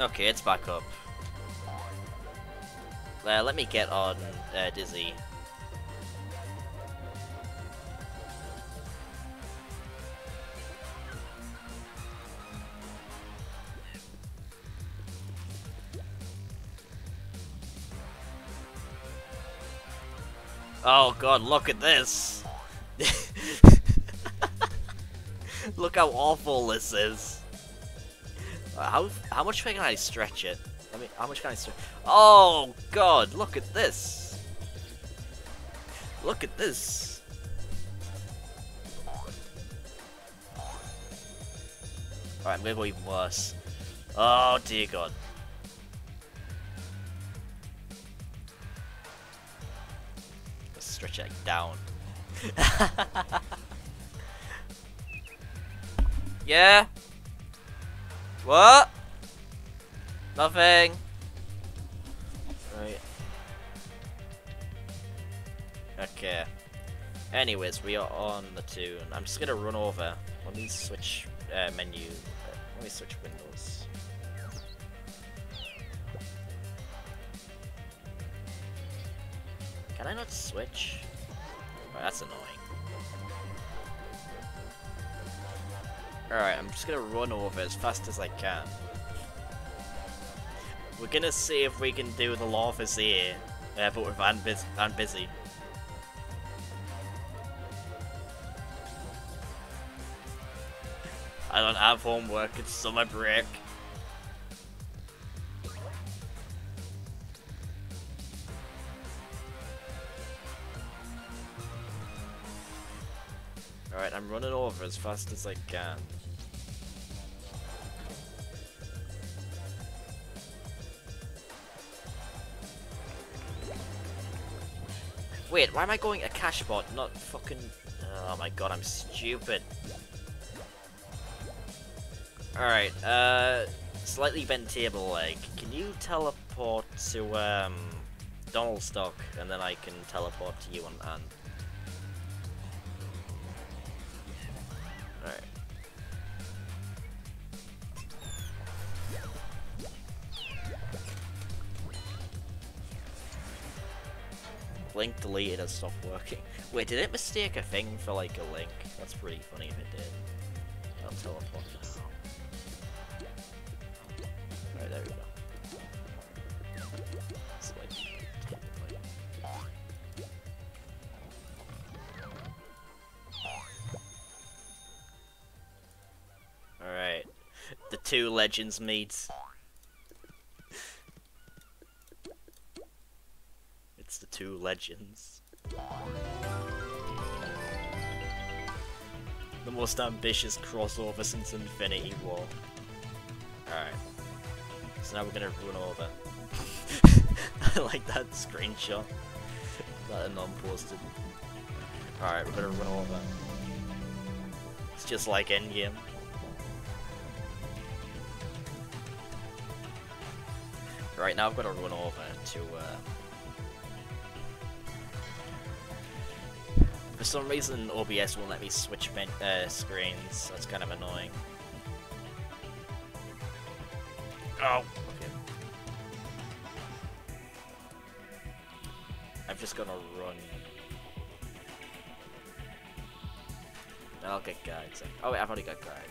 Okay, it's back up. Uh, let me get on uh, Dizzy. Oh god, look at this! look how awful this is! How how much can I stretch it? I mean, how much can I stretch? Oh god, look at this! Look at this! Alright, I'm gonna go even worse. Oh dear god. Let's stretch it down. yeah? What? Nothing. Right. Okay. Anyways, we are on the tune. I'm just gonna run over. Let me switch uh, menu. Let me switch windows. Can I not switch? Oh, that's annoying. Alright, I'm just gonna run over as fast as I can. We're gonna see if we can do the lava here, uh, but with Van, Biz Van Busy. I don't have homework, it's summer break. I'm running over as fast as I can. Wait, why am I going a Cashbot, not fucking... Oh my god, I'm stupid. Alright, uh... Slightly bent table leg. Can you teleport to, um... Donald and then I can teleport to you on Anne? Has stopped working. Wait, did it mistake a thing for like a link? That's pretty funny if it did. I'll teleport now. Alright, there we go. Alright. The two legends meet. It's the two legends. The most ambitious crossover since Infinity War. Alright. So now we're gonna run over. I like that screenshot. that anon posted. Alright, we're gonna run over. It's just like Endgame. Right now I've got to run over to uh, For some reason, OBS won't let me switch uh, screens. That's kind of annoying. Oh, okay. I'm just gonna run. I'll get guides. Oh wait, I've already got guide.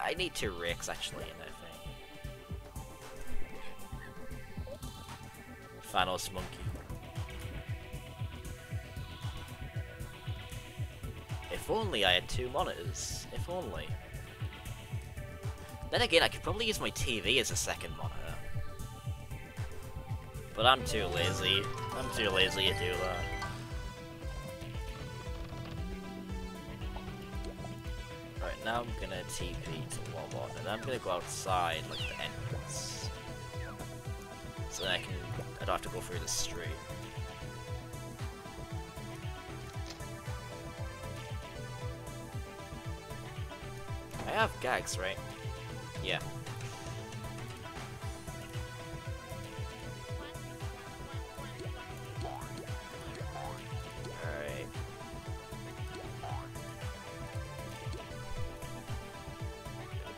I need two rakes actually in that thing. Thanos monkey. If only I had two monitors. If only. Then again, I could probably use my TV as a second monitor. But I'm too lazy. I'm too lazy to do that. Right, now I'm gonna TP to Walmart, and I'm gonna go outside, like the entrance. So I can, I don't have to go through the street. I have gags, right? Yeah. Alright.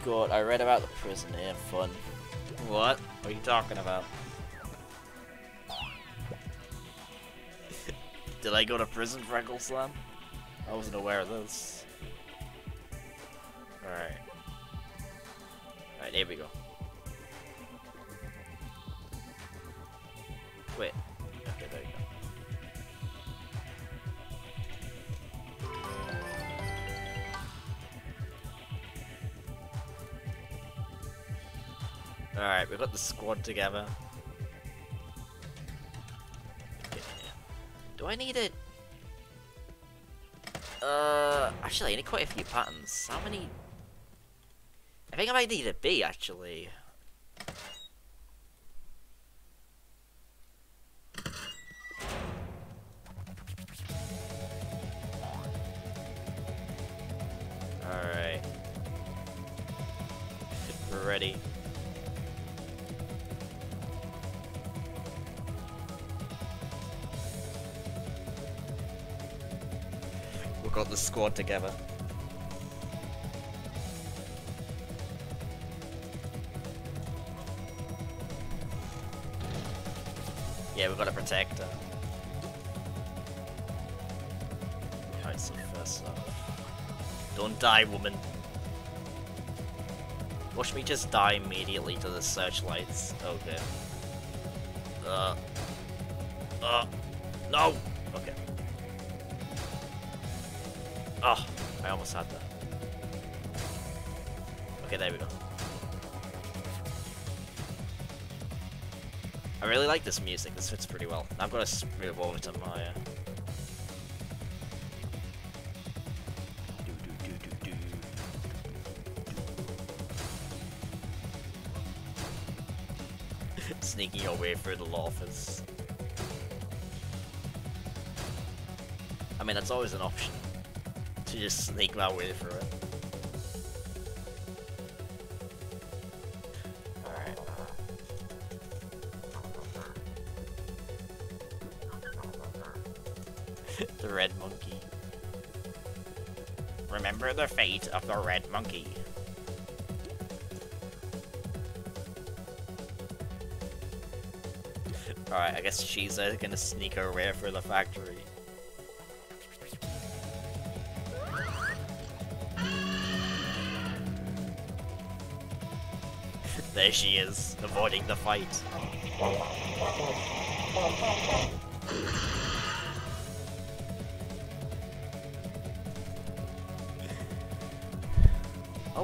God, I read about the prison here, fun. What? What are you talking about? Did I go to prison for Slam? I wasn't aware of this. Alright, here we go. Wait. Okay, there you go. Alright, we've got the squad together. Do I need it? Uh, actually, I need quite a few patterns. How many? I think I might need a B, actually. Alright. We're ready. We've got the squad together. Yeah, we've got to protect her. Don't die, woman. Watch me just die immediately to the searchlights. Okay. Uh. Uh. No! Okay. Oh, I almost had that. Okay, there we go. I really like this music, this fits pretty well. I'm gonna move over to do. Sneaking your way through the loafers. I mean, that's always an option. To just sneak my way through it. Fate of the red monkey. Alright, I guess she's uh, gonna sneak her way through the factory. there she is, avoiding the fight.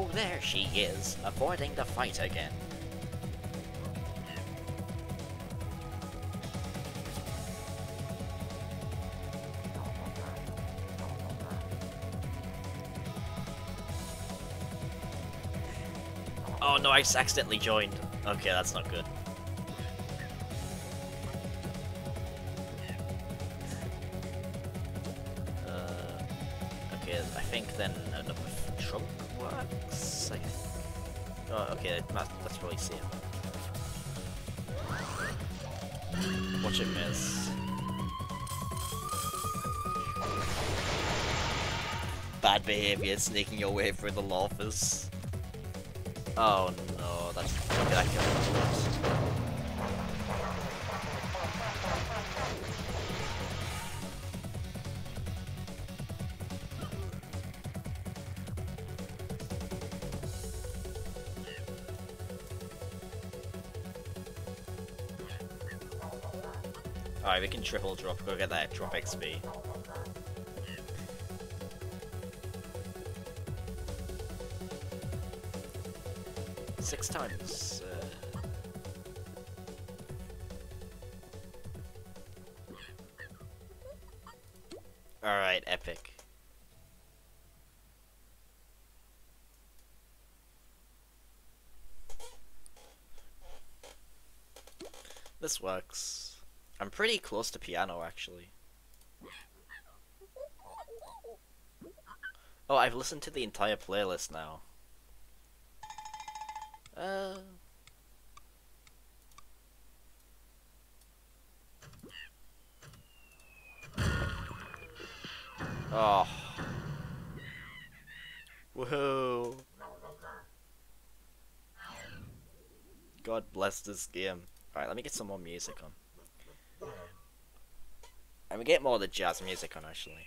Oh, there she is, avoiding the fight again. Oh no, I accidentally joined. Okay, that's not good. Bad behavior, sneaking your way through the loafers. Oh no, that's that Alright, we can triple drop, go get that drop XP. Six times. Uh... Alright, epic. This works. I'm pretty close to piano, actually. Oh, I've listened to the entire playlist now. Uh... Oh. Woohoo. God bless this game. Alright, let me get some more music on. And we get more of the jazz music on actually.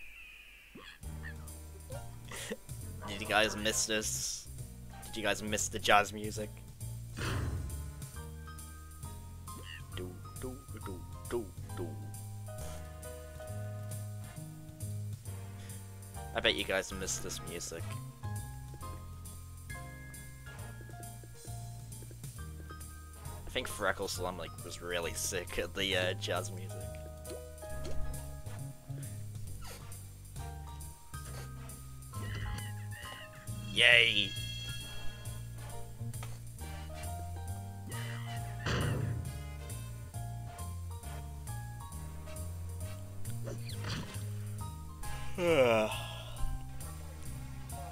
Did you guys miss this? Did you guys miss the jazz music? Do do do do do. I bet you guys missed this music. I think Freckle Slum like was really sick at the uh, jazz music. Yay!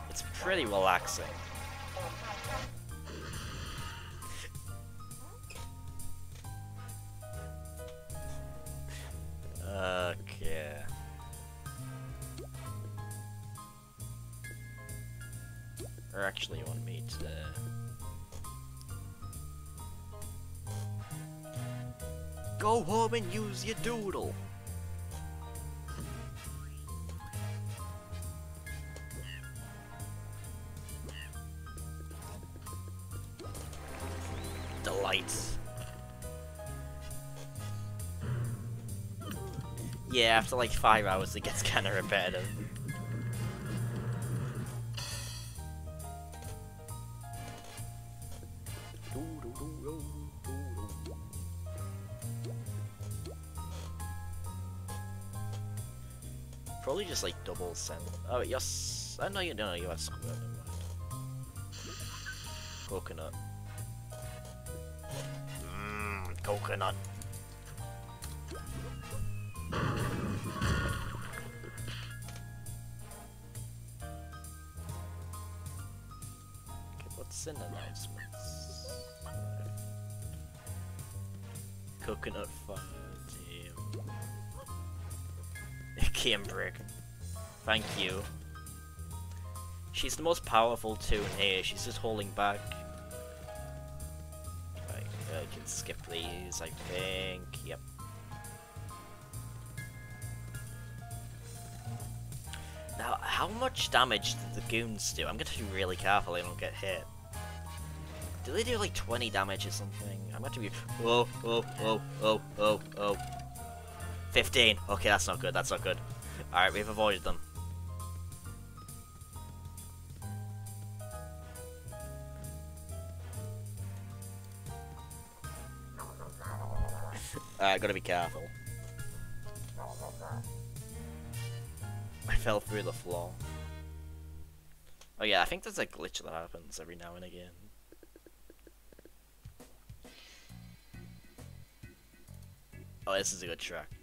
It's pretty relaxing. Okay. Or actually, you want me to... Go home and use your doodle! After like five hours it gets kinda repetitive. Probably just like double send. Oh, yes. I know you don't. know you have school. Never. Coconut. Mmm, coconut. Okay, what's announcements? Coconut fire team. Cambrick. Thank you. She's the most powerful toon here. She's just holding back. Right, I can skip these, I think. Yep. Now, how much damage do the goons do? I'm gonna be really careful I don't get hit. Do they do like 20 damage or something? I'm going to be. Oh, oh, oh, oh, oh, oh. 15. Okay, that's not good. That's not good. Alright, we've avoided them. Alright, gotta be careful. I fell through the floor. Oh yeah, I think there's a glitch that happens every now and again. Oh, this is a good track.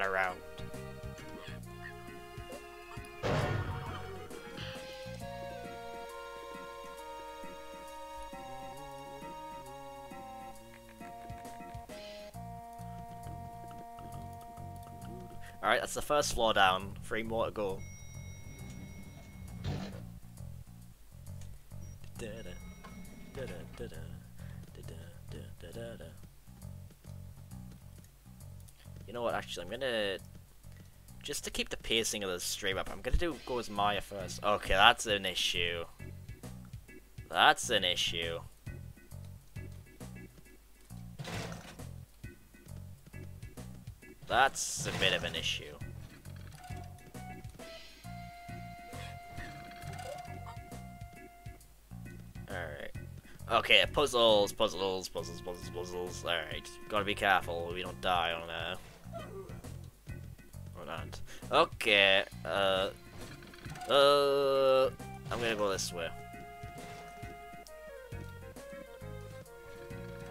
Around. Alright, that's the first floor down. Three more to go. You know what, actually, I'm gonna... Just to keep the pacing of the stream up, I'm gonna do go as Maya first. Okay, that's an issue. That's an issue. That's a bit of an issue. Alright. Okay, puzzles, puzzles, puzzles, puzzles, puzzles. Alright, gotta be careful we don't die on there. Hold on. Okay, uh... Uh... I'm gonna go this way.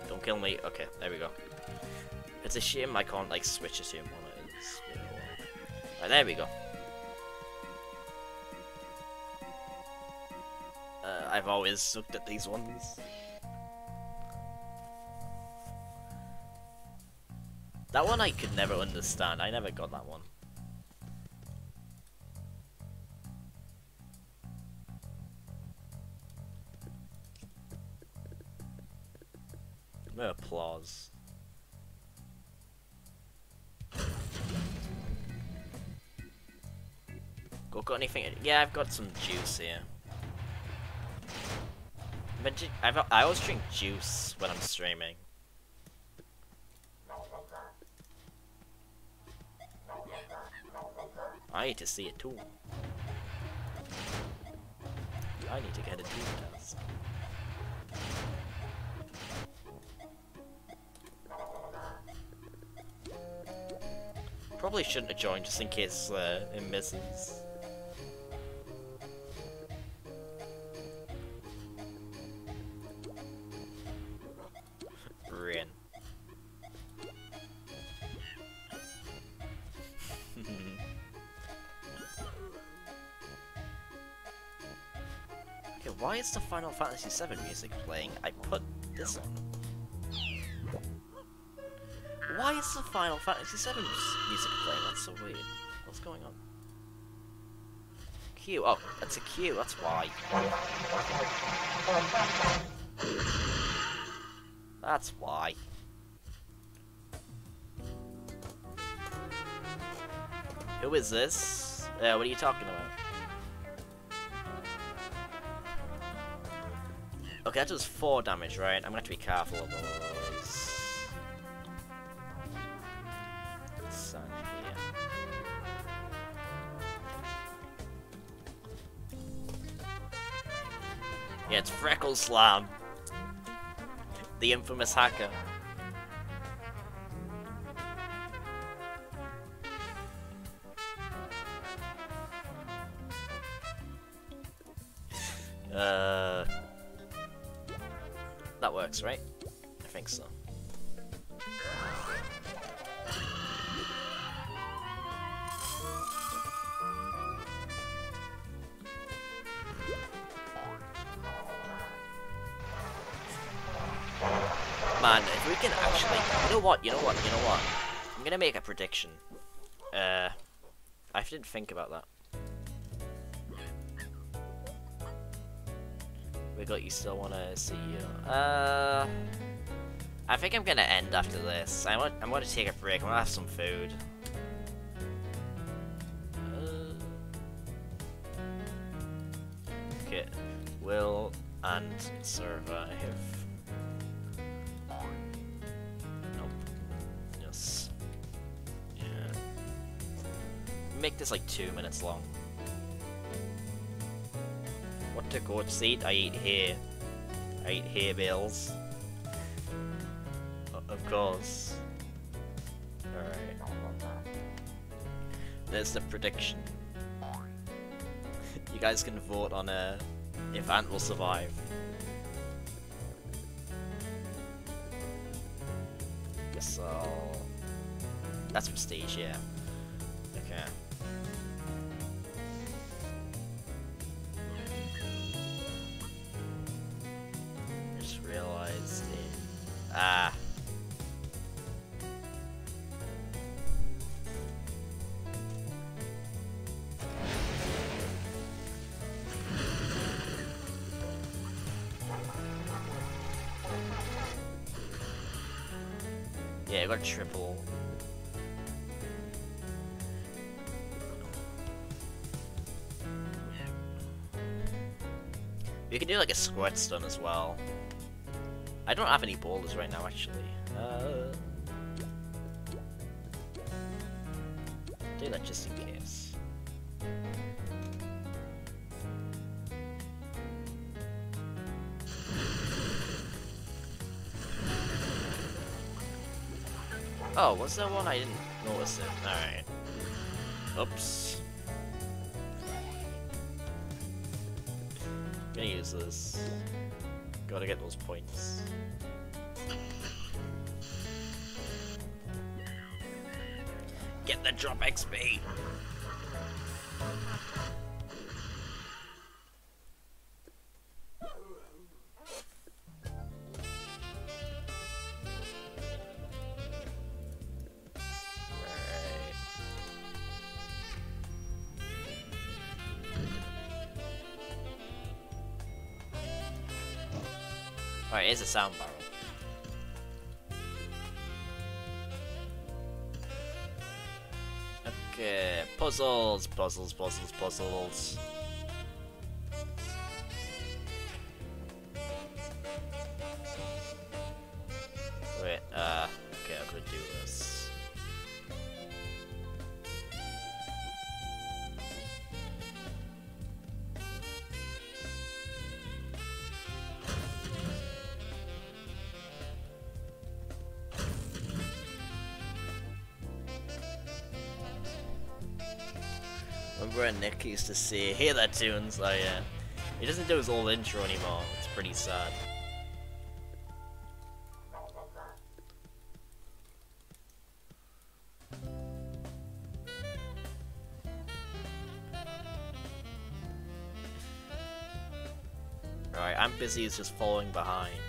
Don't kill me. Okay, there we go. It's a shame I can't, like, switch assume on it. It's, right, there we go. Uh, I've always looked at these ones. That one I could never understand. I never got that one. No applause. Got, got anything? Yeah, I've got some juice here. I've, I always drink juice when I'm streaming. I need to see it too. I need to get a tooth test. Probably shouldn't have joined just in case uh, it misses. Why is the Final Fantasy VII music playing? I put this on. Why is the Final Fantasy VII music playing? That's so weird. What's going on? Q. Oh, that's a Q. That's why. That's why. Who is this? Uh, what are you talking about? Okay, that does 4 damage, right? I'm gonna have to be careful of those. Yeah, it's Freckle Slam. The infamous hacker. Uh, that works, right? I think so. Man, if we can actually, you know what, you know what, you know what? I'm gonna make a prediction. Uh, I didn't think about that. Wiggle, you still wanna see you? Uh, I think I'm gonna end after this. I want, I'm gonna take a break. I'm gonna have some food. Uh, okay, will and survive. Nope. Yes. Yeah. Make this like two minutes long. To goats eat? I eat hay. I eat hay bales. Of course. Alright. There's the prediction. you guys can vote on uh, if Ant will survive. Guess I'll... That's prestige, yeah. Like a squirt stun as well. I don't have any boulders right now, actually. Uh, do that just in case. Oh, was there one I didn't notice it? Alright. Oops. losers. Gotta get those points. Get the drop XP! Sound barrel. Okay, puzzles, puzzles, puzzles, puzzles. Wait, uh, When Nick used to say, "Hear that tunes?" Oh yeah. He doesn't do his old intro anymore. It's pretty sad. Alright, I'm busy is just following behind.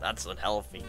That's unhealthy.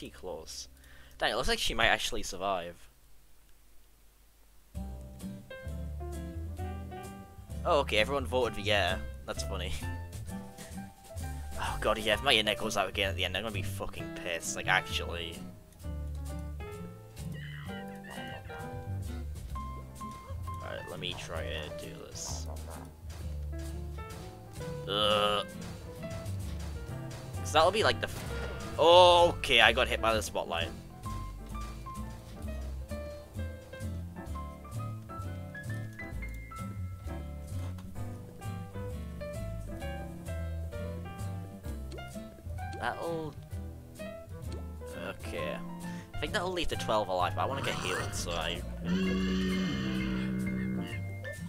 Pretty close. Dang, it looks like she might actually survive. Oh, okay, everyone voted for yeah. That's funny. Oh god, yeah, if my internet goes out again at the end, I'm gonna be fucking pissed. Like, actually. Alright, let me try to do this. Ugh. Cause that'll be like the. Oh, okay, I got hit by the spotlight. That'll. Okay. I think that'll leave the 12 alive, but I want to get healed, so I.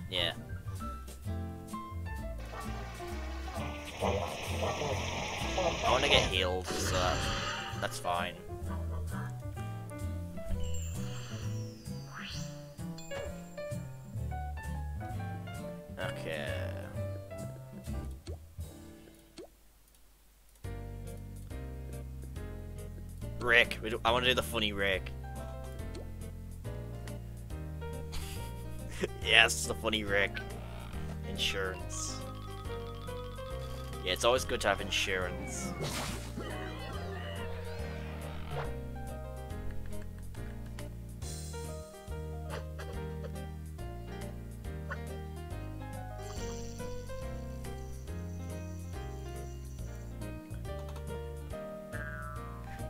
Yeah. I want to get healed, so that- that's fine. Okay. Rick, I want to do the funny Rick. yes, the funny Rick. Insurance. Yeah, it's always good to have insurance.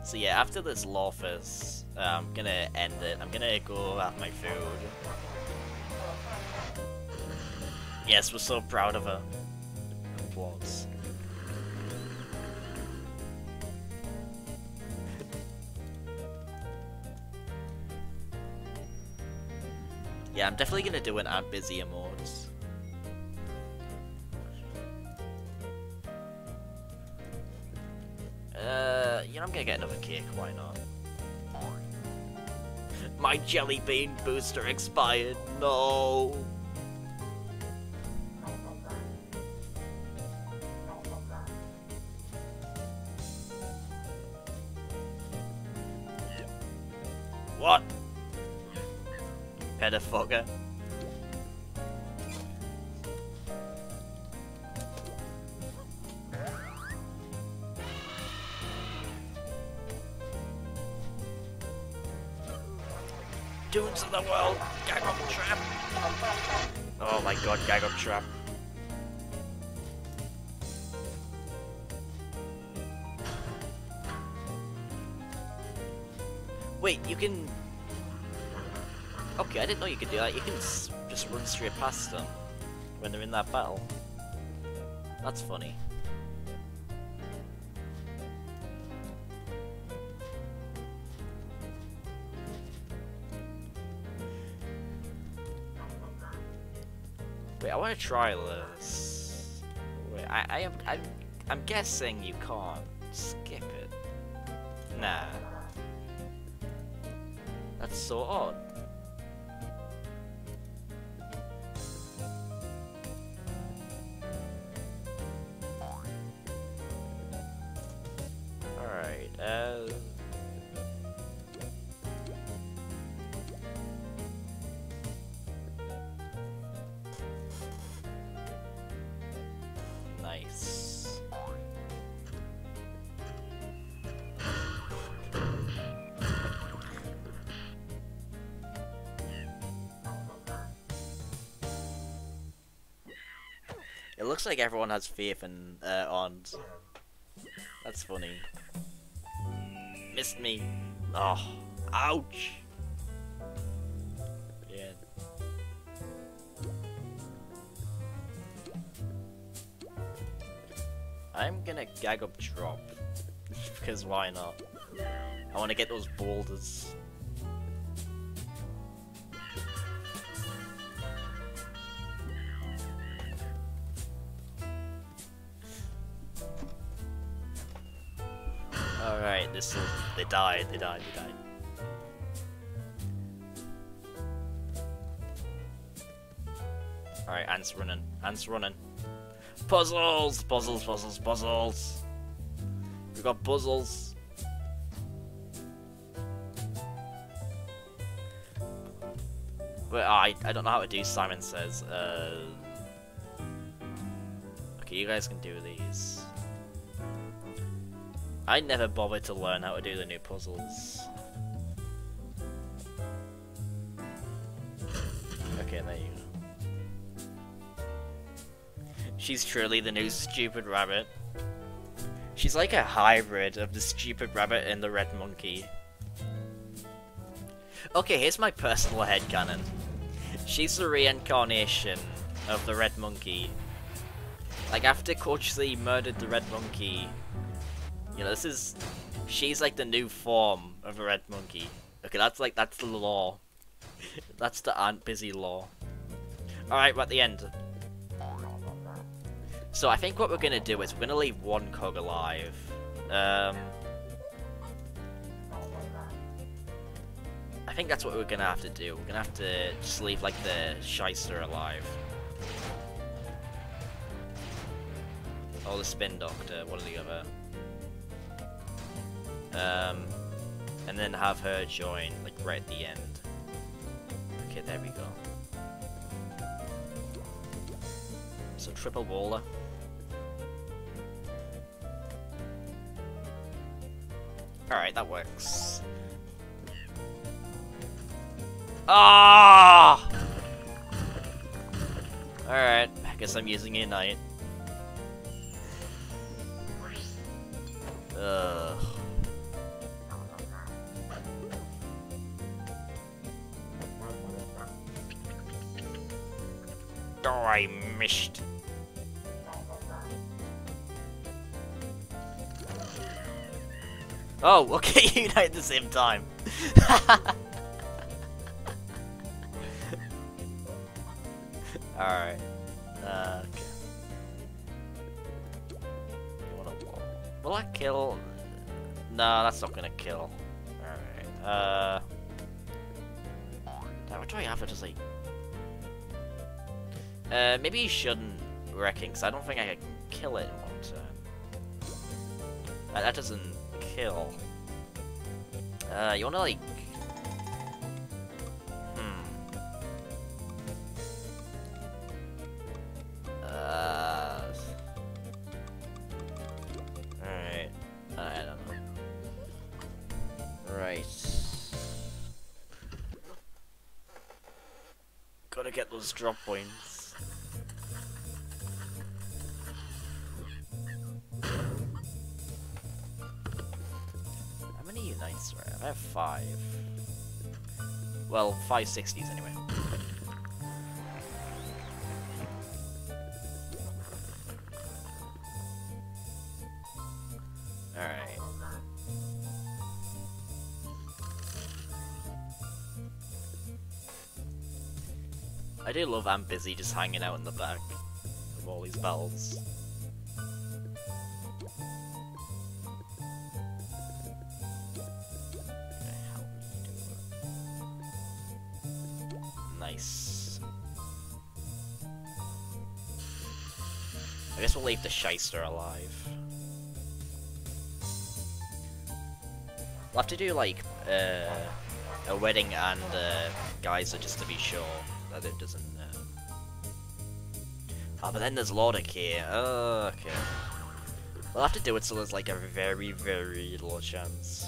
So yeah, after this Lofus, uh, I'm gonna end it. I'm gonna go have my food. Yes, we're so proud of her. Was. I'm definitely gonna do an I'm busy. Uh, you know, I'm gonna get another cake, why not? My jelly bean booster expired, no! You could do that. You can just run straight past them when they're in that battle. That's funny. Wait, I want to try this. Wait, I, I am, I'm, I'm guessing you can't skip it. Nah. That's so odd. Looks like everyone has faith in uh, Ons. That's funny. Missed me. Oh, ouch. Yeah. I'm gonna gag up drop because why not? I want to get those boulders. This will, they died, they died, they died. Alright, ants running, ants running. Puzzles, puzzles, puzzles, puzzles. We got puzzles. Well, I I don't know how to do. Simon says. Uh, okay, you guys can do these. I never bothered to learn how to do the new puzzles. Okay, there you go. She's truly the new stupid rabbit. She's like a hybrid of the stupid rabbit and the red monkey. Okay, here's my personal headcanon. She's the reincarnation of the red monkey. Like after Coach Lee murdered the red monkey, you know, this is she's like the new form of a red monkey. Okay, that's like that's the law. that's the Aunt Busy law. Alright, we're at the end. So I think what we're gonna do is we're gonna leave one cog alive. Um, I think that's what we're gonna have to do. We're gonna have to just leave like the shyster alive. Oh, the spin doctor. What are the other? Um, and then have her join like right at the end. Okay, there we go. So triple waller. Alright, that works. Ah! Alright, I guess I'm using Ignite. Ugh. Oh, I missed. Oh, okay, unite at the same time. Alright. Uh, okay. Will I kill No, that's not gonna kill. Alright, uh... What do I have to just like... Uh, maybe you shouldn't wrecking, because I don't think I can kill it in one turn. That, that doesn't kill. Uh, you wanna like... Hmm. Uh... Alright. I don't know. Right. Gotta get those drop points. 5? Well, 560s anyway. Alright. I do love I'm busy just hanging out in the back of all these battles. The shyster alive. We'll have to do like uh, a wedding and uh, geyser just to be sure that it doesn't. Uh... Oh, but then there's Lordic here. Oh, okay. We'll have to do it so there's like a very, very low chance.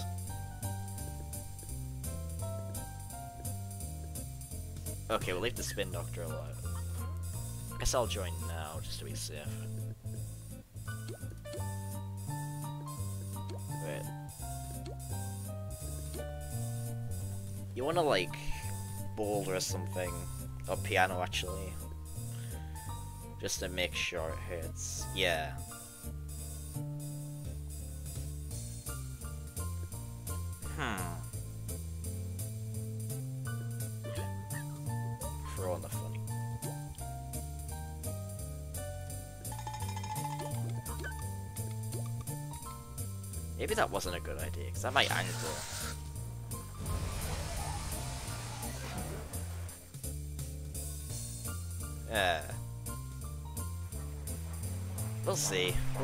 Okay, we'll leave the Spin Doctor alive. I guess I'll join now, just to be safe. You wanna, like, boulder or something? Or piano, actually. Just to make sure it hits. Yeah. Hmm. Throw on the funny. Maybe that wasn't a good idea, because that might angle.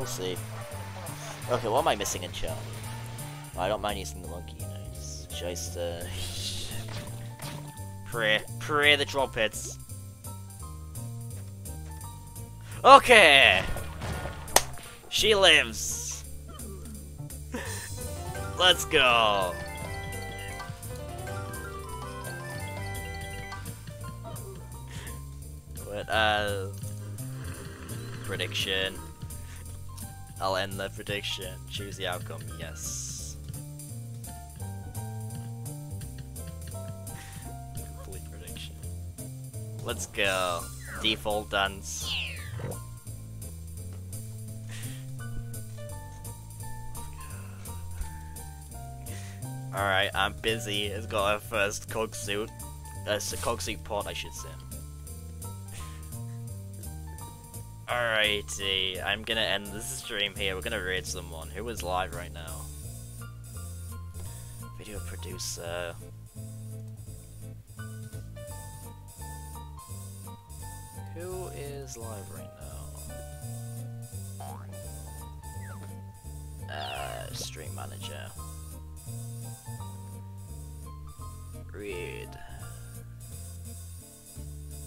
We'll see. Okay, what am I missing in chat? I don't mind using the monkey knives. Just, uh... Pray. Pray the trumpets. Okay! She lives! Let's go! But, uh... Prediction. I'll end the prediction. Choose the outcome, yes. Complete prediction. Let's go. Default dance. Alright, I'm busy. It's got our first cog suit. Uh, cog suit pod, I should say. Alrighty, I'm gonna end this stream here. We're gonna raid someone. Who is live right now? Video producer. Who is live right now? Uh, stream manager. Read.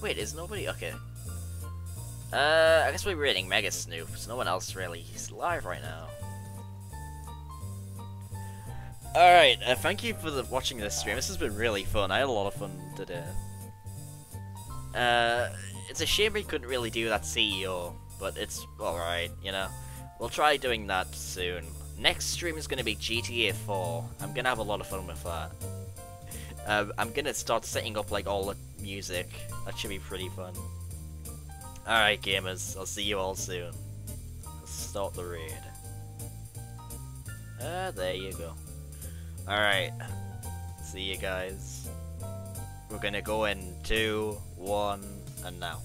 Wait, is nobody? Okay. Uh, I guess we're reading Mega Snoop, so no one else really is live right now. Alright, uh, thank you for the, watching this stream. This has been really fun. I had a lot of fun today. Uh, it's a shame we couldn't really do that CEO, but it's alright, you know. We'll try doing that soon. Next stream is going to be GTA 4. I'm going to have a lot of fun with that. Uh, I'm going to start setting up like all the music. That should be pretty fun. Alright gamers, I'll see you all soon. Start the raid. Ah, there you go. Alright. See you guys. We're gonna go in two, one, and now.